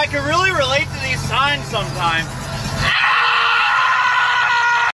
I can really relate to these signs sometimes.